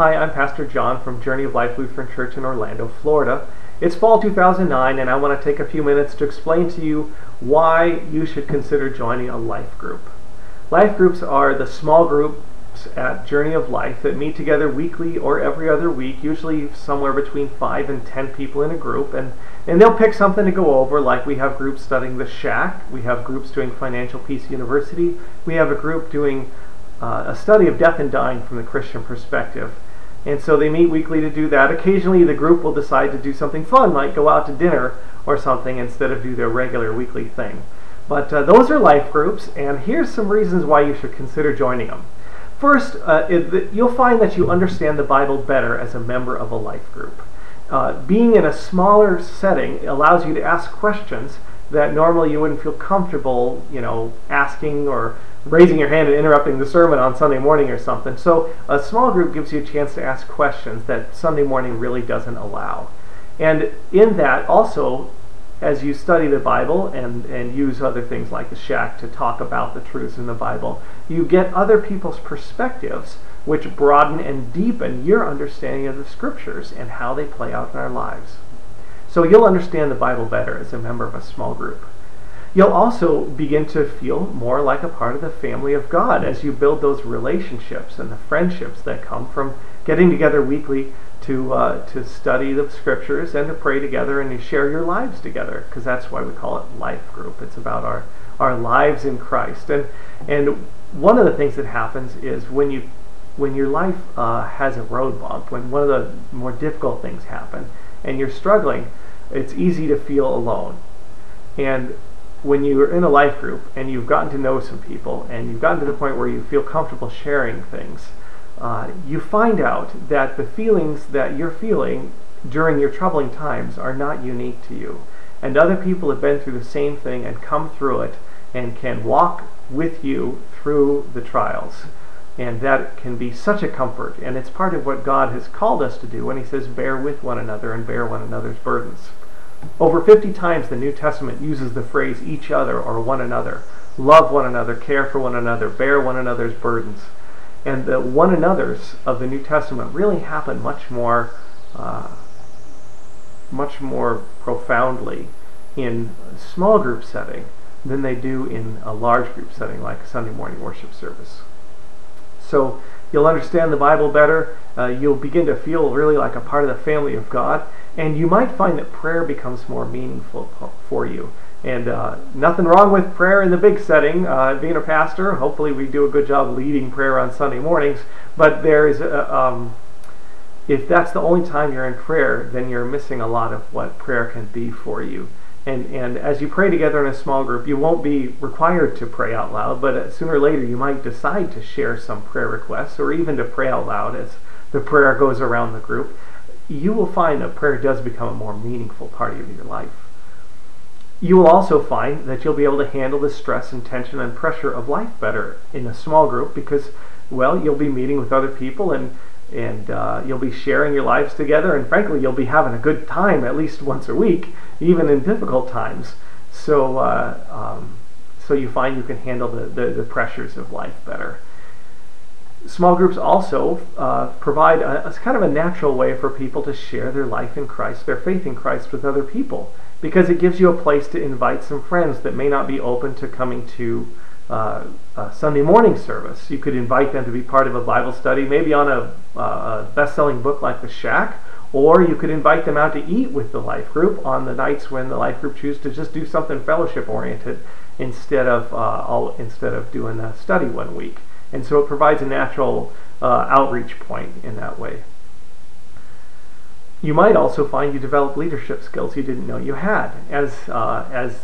Hi, I'm Pastor John from Journey of Life Lutheran Church in Orlando, Florida. It's fall 2009, and I want to take a few minutes to explain to you why you should consider joining a life group. Life groups are the small groups at Journey of Life that meet together weekly or every other week, usually somewhere between 5 and 10 people in a group, and, and they'll pick something to go over, like we have groups studying the shack, we have groups doing Financial Peace University, we have a group doing uh, a study of death and dying from the Christian perspective. And so they meet weekly to do that. Occasionally, the group will decide to do something fun, like go out to dinner or something, instead of do their regular weekly thing. But uh, those are life groups, and here's some reasons why you should consider joining them. First, uh, it, you'll find that you understand the Bible better as a member of a life group. Uh, being in a smaller setting allows you to ask questions that normally you wouldn't feel comfortable, you know, asking or raising your hand and interrupting the sermon on Sunday morning or something. So a small group gives you a chance to ask questions that Sunday morning really doesn't allow. And in that also, as you study the Bible and, and use other things like the shack to talk about the truths in the Bible, you get other people's perspectives which broaden and deepen your understanding of the scriptures and how they play out in our lives. So you'll understand the Bible better as a member of a small group. You'll also begin to feel more like a part of the family of God as you build those relationships and the friendships that come from getting together weekly to uh, to study the scriptures and to pray together and to share your lives together because that's why we call it life group. It's about our our lives in Christ and and one of the things that happens is when you when your life uh, has a road bump, when one of the more difficult things happen, and you're struggling, it's easy to feel alone. And when you're in a life group and you've gotten to know some people and you've gotten to the point where you feel comfortable sharing things, uh, you find out that the feelings that you're feeling during your troubling times are not unique to you. And other people have been through the same thing and come through it and can walk with you through the trials. And that can be such a comfort. And it's part of what God has called us to do when He says, bear with one another and bear one another's burdens. Over 50 times the New Testament uses the phrase each other or one another. Love one another, care for one another, bear one another's burdens. And the one another's of the New Testament really happen much more, uh, much more profoundly in a small group setting than they do in a large group setting like Sunday morning worship service. So you'll understand the Bible better. Uh, you'll begin to feel really like a part of the family of God. And you might find that prayer becomes more meaningful for you. And uh, nothing wrong with prayer in the big setting. Uh, being a pastor, hopefully we do a good job leading prayer on Sunday mornings. But there is, a, um, if that's the only time you're in prayer, then you're missing a lot of what prayer can be for you. And, and as you pray together in a small group, you won't be required to pray out loud, but uh, sooner or later you might decide to share some prayer requests or even to pray out loud as the prayer goes around the group you will find that prayer does become a more meaningful part of your life. You will also find that you'll be able to handle the stress and tension and pressure of life better in a small group because, well, you'll be meeting with other people and and uh, you'll be sharing your lives together, and frankly, you'll be having a good time at least once a week, even in difficult times. So, uh, um, so you find you can handle the, the, the pressures of life better small groups also uh, provide a, a, kind of a natural way for people to share their life in Christ, their faith in Christ with other people, because it gives you a place to invite some friends that may not be open to coming to uh, a Sunday morning service. You could invite them to be part of a Bible study, maybe on a, uh, a best-selling book like The Shack, or you could invite them out to eat with the life group on the nights when the life group chooses to just do something fellowship-oriented instead of uh, all, instead of doing a study one week. And so it provides a natural uh, outreach point in that way. You might also find you develop leadership skills you didn't know you had. As, uh, as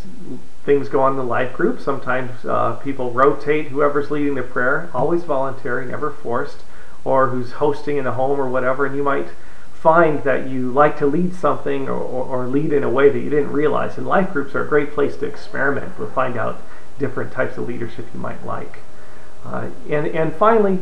things go on in the life group, sometimes uh, people rotate whoever's leading the prayer, always voluntary, never forced, or who's hosting in a home or whatever, and you might find that you like to lead something or, or, or, lead in a way that you didn't realize. And life groups are a great place to experiment to find out different types of leadership you might like. Uh, and, and finally,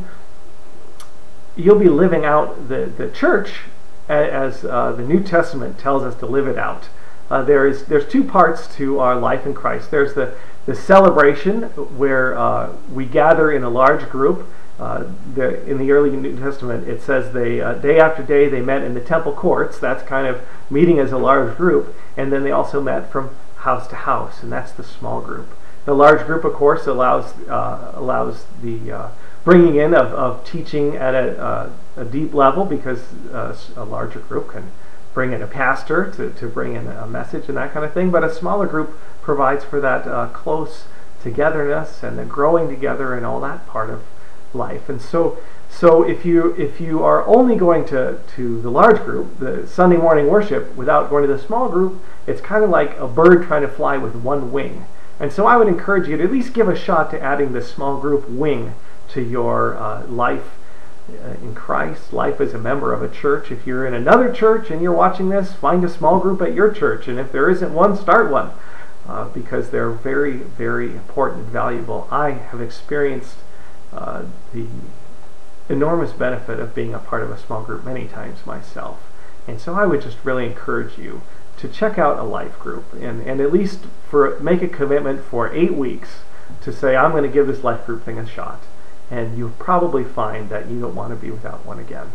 you'll be living out the, the church as uh, the New Testament tells us to live it out. Uh, there is there's two parts to our life in Christ. There's the the celebration where uh, we gather in a large group uh, the, in the early New Testament, it says they uh, day after day they met in the temple courts. That's kind of meeting as a large group, and then they also met from house to house, and that's the small group. The large group, of course, allows uh, allows the uh, bringing in of, of teaching at a, uh, a deep level because uh, a larger group can bring in a pastor to, to bring in a message and that kind of thing. But a smaller group provides for that close togetherness and the growing together and all that part of life. And so, so if you if you are only going to to the large group, the Sunday morning worship, without going to the small group, it's kind of like a bird trying to fly with one wing. And so I would encourage you to at least give a shot to adding the small group wing to your uh, life uh, in Christ, life as a member of a church. If you're in another church and you're watching this, find a small group at your church. And if there isn't one, start one uh, because they're very, very important and valuable. I have experienced uh, the enormous benefit of being a part of a small group many times myself. And so I would just really encourage you to check out a life group and, and at least for make a commitment for eight weeks to say, I'm going to give this life group thing a shot. And you'll probably find that you don't want to be without one again.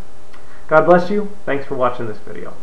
God bless you. Thanks for watching this video.